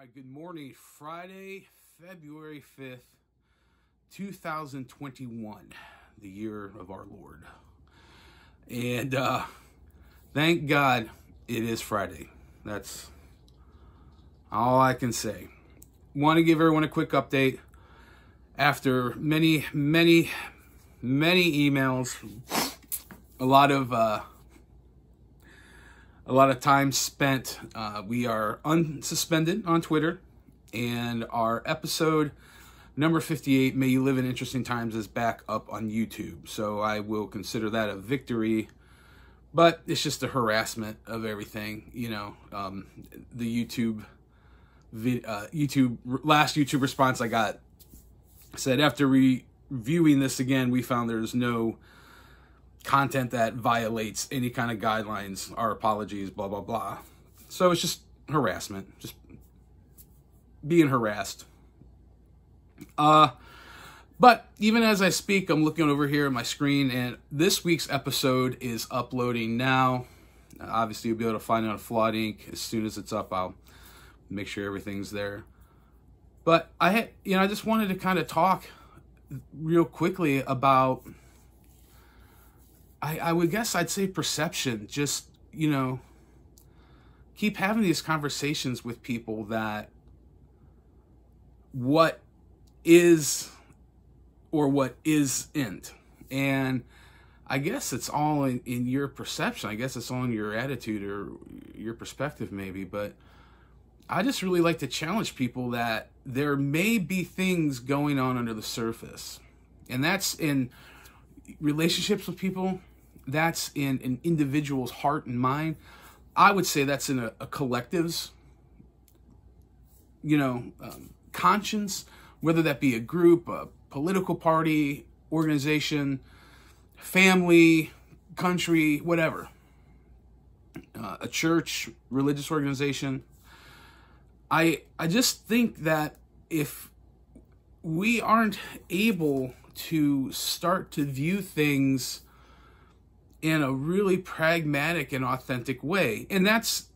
right, good morning. Friday, February 5th, 2021, the year of our Lord. And uh, thank God it is Friday. That's all I can say. Want to give everyone a quick update. After many, many, many emails, a lot of uh, a lot of time spent. Uh, we are unsuspended on Twitter, and our episode number 58, May You Live in Interesting Times, is back up on YouTube. So I will consider that a victory, but it's just a harassment of everything. You know, um, the YouTube, uh, YouTube, last YouTube response I got said after reviewing this again, we found there's no content that violates any kind of guidelines, our apologies, blah, blah, blah. So it's just harassment, just being harassed. Uh, but even as I speak, I'm looking over here at my screen, and this week's episode is uploading now. Obviously, you'll be able to find it on Flawed Ink as soon as it's up. I'll make sure everything's there. But I had, you know, I just wanted to kind of talk real quickly about I, I would guess I'd say perception. Just, you know, keep having these conversations with people that what is or what isn't. And I guess it's all in, in your perception. I guess it's all in your attitude or your perspective, maybe. But I just really like to challenge people that there may be things going on under the surface. And that's in relationships with people, that's in an individual's heart and mind. I would say that's in a, a collective's, you know, um, conscience, whether that be a group, a political party, organization, family, country, whatever, uh, a church, religious organization. I I just think that if we aren't able to start to view things in a really pragmatic and authentic way. And that's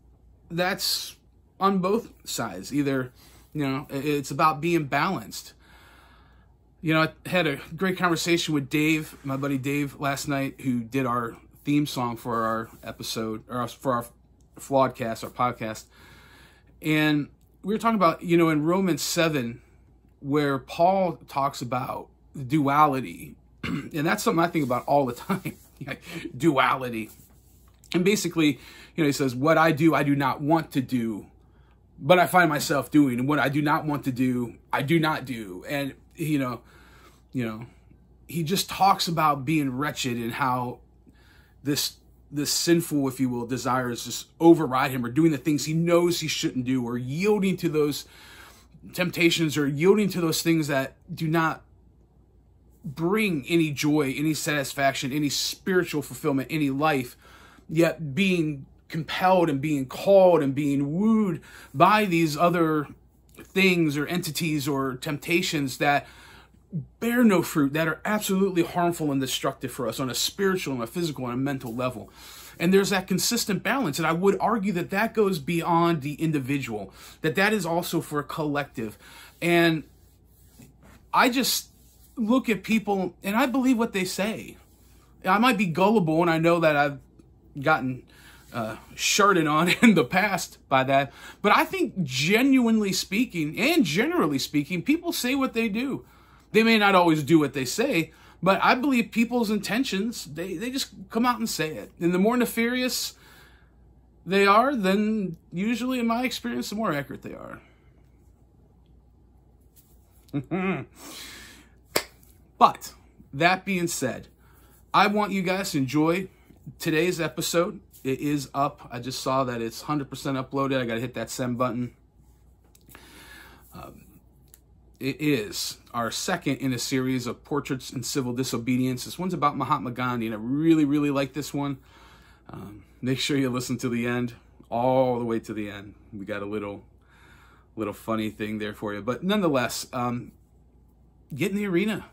that's on both sides. Either, you know, it's about being balanced. You know, I had a great conversation with Dave, my buddy Dave, last night, who did our theme song for our episode or for our flawedcast, our podcast. And we were talking about, you know, in Romans 7, where Paul talks about duality. and that's something I think about all the time duality. And basically, you know, he says, What I do, I do not want to do, but I find myself doing. And what I do not want to do, I do not do. And, you know, you know, he just talks about being wretched and how this this sinful, if you will, desires just override him or doing the things he knows he shouldn't do or yielding to those temptations or yielding to those things that do not bring any joy, any satisfaction, any spiritual fulfillment, any life, yet being compelled and being called and being wooed by these other things or entities or temptations that bear no fruit, that are absolutely harmful and destructive for us on a spiritual and a physical and a mental level. And there's that consistent balance. And I would argue that that goes beyond the individual, that that is also for a collective. And I just look at people and I believe what they say. I might be gullible, and I know that I've gotten uh, shirted on in the past by that. But I think, genuinely speaking, and generally speaking, people say what they do. They may not always do what they say, but I believe people's intentions, they, they just come out and say it. And the more nefarious they are, then usually, in my experience, the more accurate they are. But that being said, I want you guys to enjoy today's episode. It is up. I just saw that it's 100% uploaded. I got to hit that send button. Um, it is our second in a series of portraits and civil disobedience. This one's about Mahatma Gandhi, and I really, really like this one. Um, make sure you listen to the end, all the way to the end. We got a little, little funny thing there for you, but nonetheless, um, get in the arena